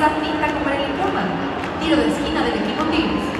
Alianza pinta con Marilyn Coleman. Tiro de esquina del equipo Tigres.